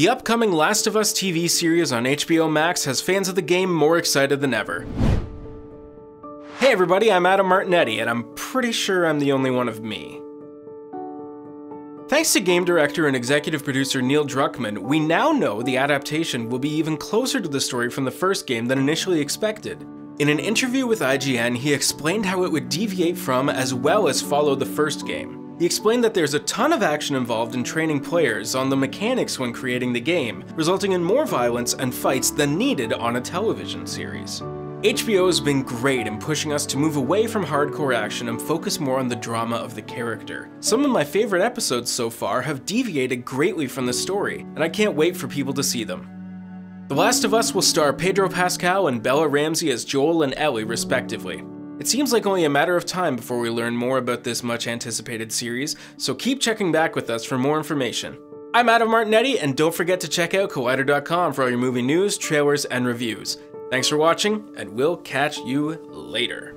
The upcoming Last of Us TV series on HBO Max has fans of the game more excited than ever. Hey everybody, I'm Adam Martinetti, and I'm pretty sure I'm the only one of me. Thanks to game director and executive producer Neil Druckmann, we now know the adaptation will be even closer to the story from the first game than initially expected. In an interview with IGN, he explained how it would deviate from as well as follow the first game. He explained that there's a ton of action involved in training players on the mechanics when creating the game, resulting in more violence and fights than needed on a television series. HBO has been great in pushing us to move away from hardcore action and focus more on the drama of the character. Some of my favorite episodes so far have deviated greatly from the story, and I can't wait for people to see them. The Last of Us will star Pedro Pascal and Bella Ramsey as Joel and Ellie, respectively. It seems like only a matter of time before we learn more about this much anticipated series, so keep checking back with us for more information. I'm Adam Martinetti, and don't forget to check out Collider.com for all your movie news, trailers, and reviews. Thanks for watching, and we'll catch you later.